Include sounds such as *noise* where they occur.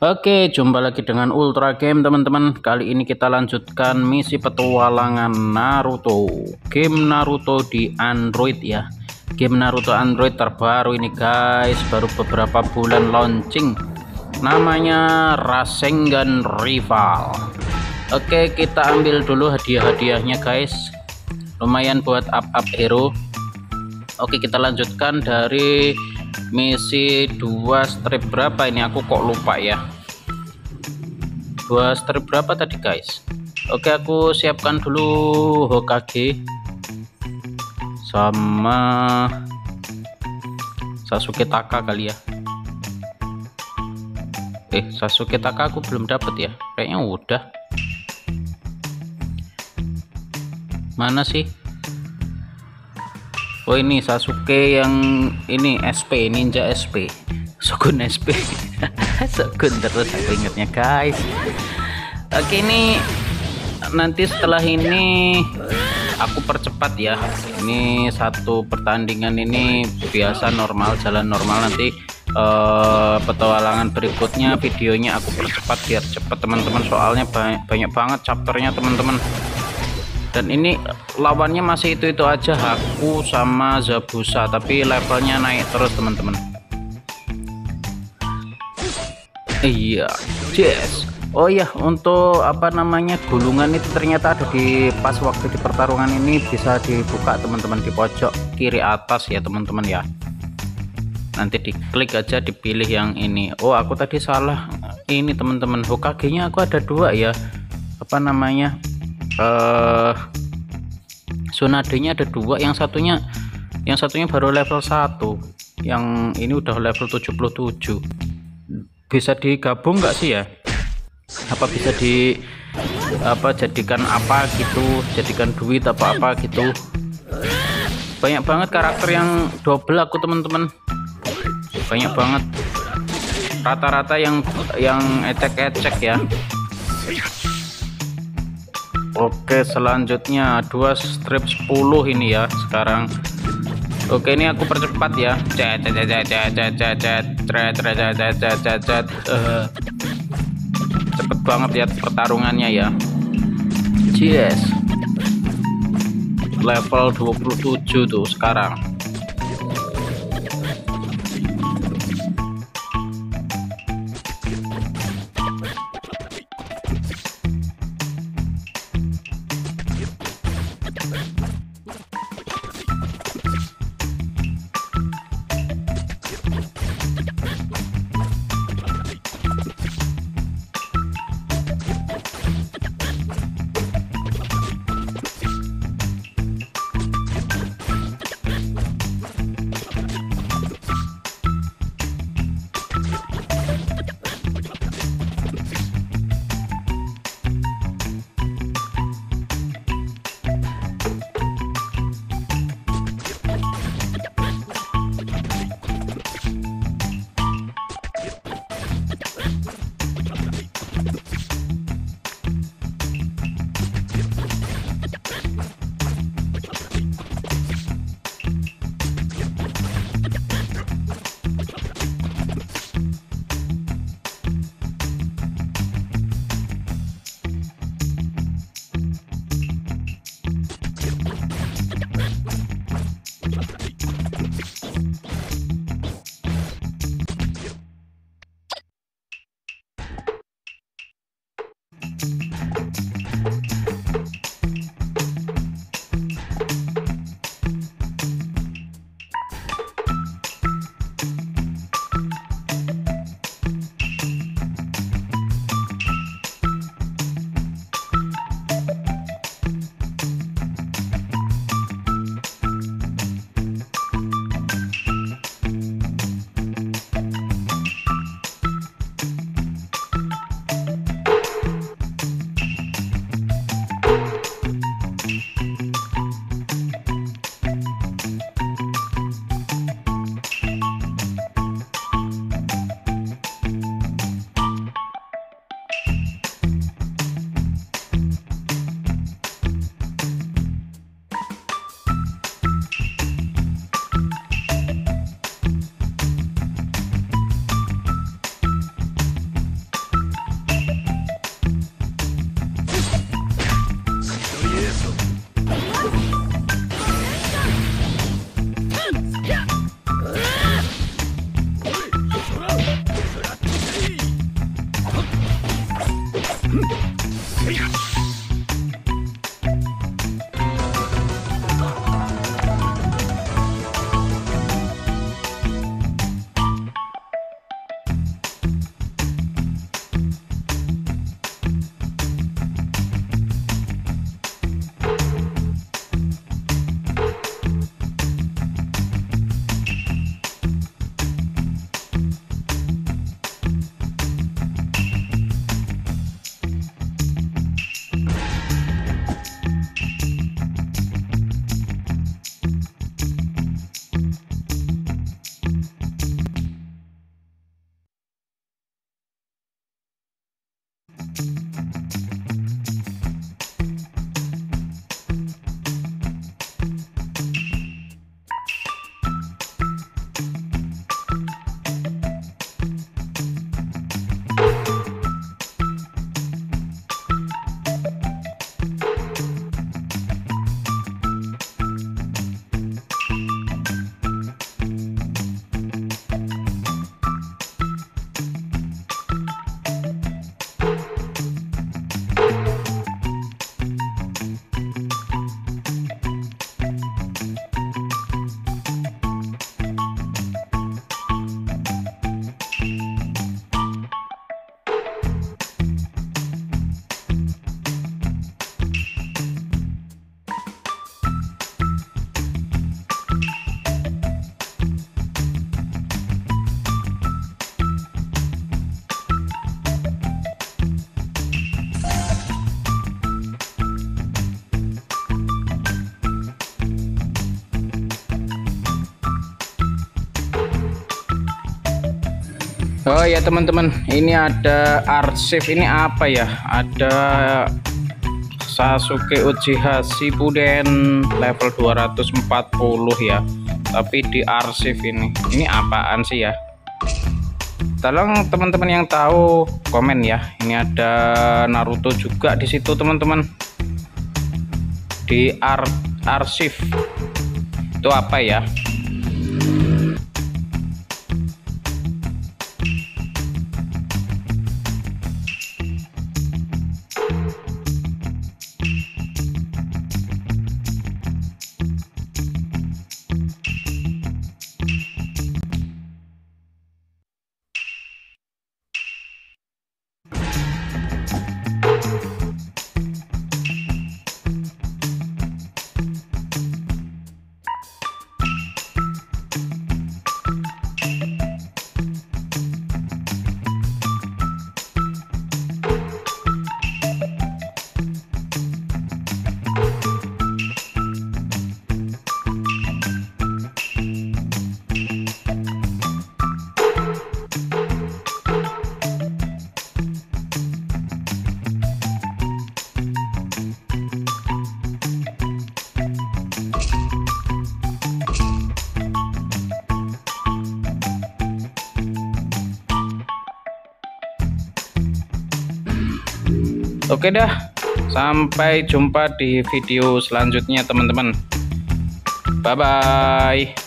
Oke, jumpa lagi dengan Ultra Game teman-teman. Kali ini kita lanjutkan misi petualangan Naruto. Game Naruto di Android ya. Game Naruto Android terbaru ini guys, baru beberapa bulan launching. Namanya Rasengan Rival. Oke, kita ambil dulu hadiah-hadiahnya guys. Lumayan buat up-up hero. Oke, kita lanjutkan dari misi dua strip berapa ini? Aku kok lupa ya. Dua strip berapa tadi guys? Oke aku siapkan dulu Hokage sama Sasuke Taka kali ya. Eh Sasuke Taka aku belum dapat ya. Kayaknya udah. Mana sih Oh ini Sasuke yang ini SP Ninja SP Sukun SP Sukun *laughs* terus aku ingatnya guys. Oke ini nanti setelah ini aku percepat ya. Ini satu pertandingan ini biasa normal jalan normal. Nanti uh, petualangan berikutnya videonya aku percepat biar cepat teman-teman. Soalnya banyak, banyak banget chapternya teman-teman dan ini lawannya masih itu-itu aja Haku sama Zabusa tapi levelnya naik terus teman-teman. Iya yes Oh iya untuk apa namanya gulungan itu ternyata ada di pas waktu di pertarungan ini bisa dibuka teman-teman di pojok kiri atas ya teman-teman ya. Nanti diklik aja dipilih yang ini. Oh aku tadi salah. Ini teman-teman Hokage nya aku ada dua ya. Apa namanya uh, Tsunade-nya ada dua. Yang satunya yang satunya baru level 1 yang ini udah level 77 bisa digabung nggak sih ya? Apa bisa di apa jadikan apa gitu? Jadikan duit apa apa gitu? Banyak banget karakter yang double aku teman-teman. Banyak banget. Rata-rata yang yang ecek-ecek ya Oke selanjutnya dua strip 10 ini ya sekarang Oke ini aku percepat ya cet cet cet cet cet cet cet cet cet cet cet cepet banget ya pertarungannya ya yes level 27 tuh sekarang Oh ya teman-teman ini ada arsip ini apa ya? Ada Sasuke Uchiha Shippuden level 240 ya. Tapi di arsip ini. Ini apaan sih ya? Tolong teman-teman yang tahu komen ya. Ini ada Naruto juga di situ teman-teman. Di ar arsip itu apa ya Oke dah, sampai jumpa di video selanjutnya teman-teman. Bye-bye.